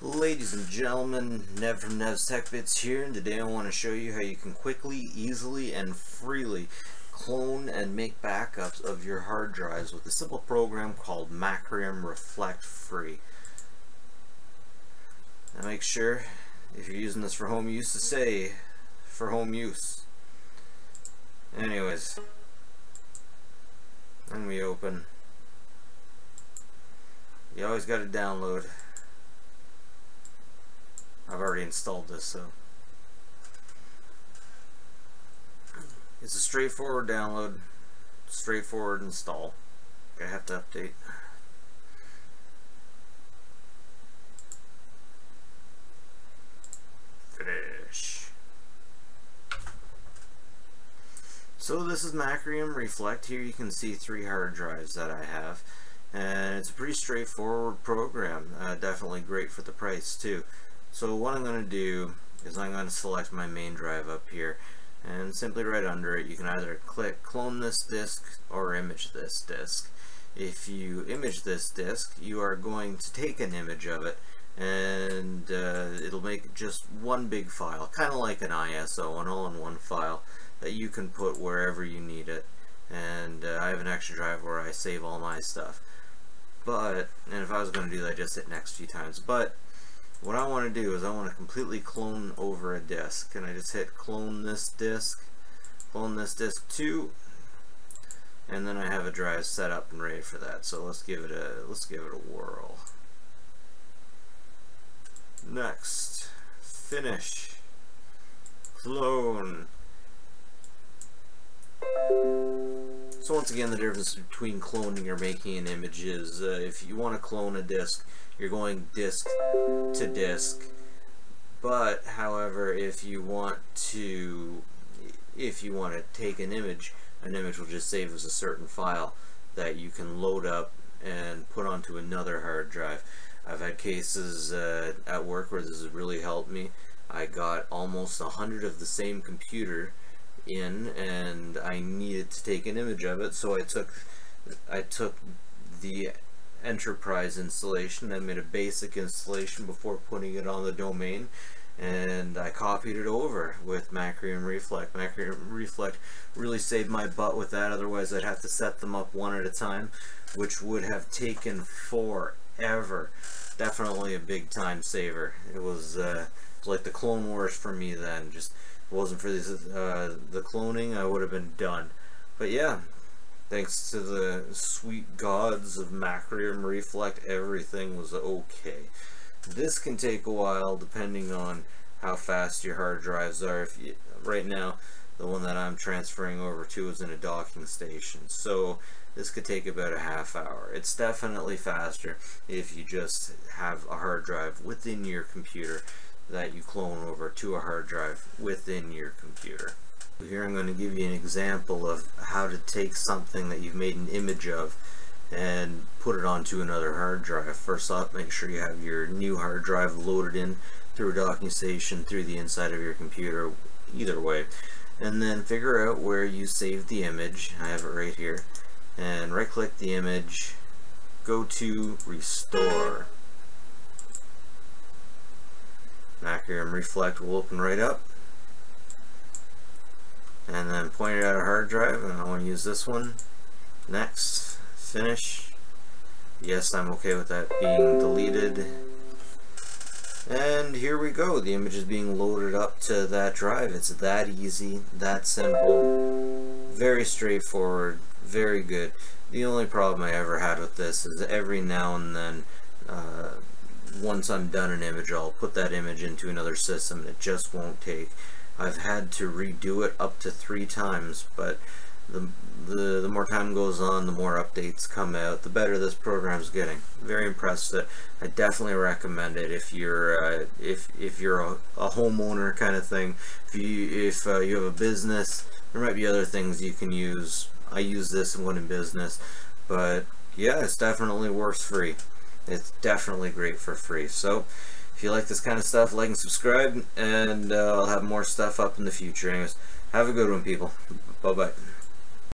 Ladies and gentlemen, Nev from Nev's Tech Bits here, and today I want to show you how you can quickly, easily, and freely clone and make backups of your hard drives with a simple program called Macrium Reflect Free. Now make sure, if you're using this for home use, to say for home use. Anyways, then we open. You always got to download. I've already installed this, so it's a straightforward download, straightforward install. I have to update. Finish. So this is Macrium Reflect. Here you can see three hard drives that I have. And it's a pretty straightforward program. Uh, definitely great for the price too. So what I'm going to do is I'm going to select my main drive up here and simply right under it you can either click clone this disk or image this disk. If you image this disk you are going to take an image of it and uh, it'll make just one big file kind of like an ISO an all-in-one file that you can put wherever you need it. And uh, I have an extra drive where I save all my stuff. But and if I was going to do that I'd just hit next few times. But what I want to do is I want to completely clone over a disk. And I just hit clone this disk clone this disk too and then I have a drive set up and ready for that. So let's give it a let's give it a whirl. Next. Finish. Clone so once again the difference between cloning or making an image is uh, if you want to clone a disk you're going disk to disk but however if you want to if you want to take an image an image will just save as a certain file that you can load up and put onto another hard drive. I've had cases uh, at work where this has really helped me. I got almost a hundred of the same computer in and I needed to take an image of it so I took I took the enterprise installation. I made a basic installation before putting it on the domain and I copied it over with Macrium Reflect. Macrium Reflect really saved my butt with that otherwise I'd have to set them up one at a time which would have taken forever. Definitely a big time saver. It was, uh, like the Clone Wars for me then. Just wasn't for uh, the cloning I would have been done. But yeah, Thanks to the sweet gods of Macrium Reflect, everything was okay. This can take a while depending on how fast your hard drives are. If you, Right now, the one that I'm transferring over to is in a docking station, so this could take about a half hour. It's definitely faster if you just have a hard drive within your computer that you clone over to a hard drive within your computer. Here I'm going to give you an example of how to take something that you've made an image of and put it onto another hard drive. First off, make sure you have your new hard drive loaded in through a docking station, through the inside of your computer, either way. And then figure out where you saved the image. I have it right here. And right click the image, go to restore. Macrium Reflect will open right up. And then point it at a hard drive and I want to use this one. Next finish. Yes I'm okay with that being deleted. And here we go the image is being loaded up to that drive. It's that easy that simple. Very straightforward very good. The only problem I ever had with this is every now and then uh, once I'm done an image I'll put that image into another system and it just won't take I've had to redo it up to three times, but the, the, the more time goes on, the more updates come out, the better this program's getting. Very impressed that I definitely recommend it if you're uh, if if you're a, a, homeowner kind of thing. If you if uh, you have a business, there might be other things you can use. I use this one in business, but yeah, it's definitely worth free. It's definitely great for free. So if you like this kind of stuff, like and subscribe, and uh, I'll have more stuff up in the future. Anyways, have a good one, people. Bye-bye.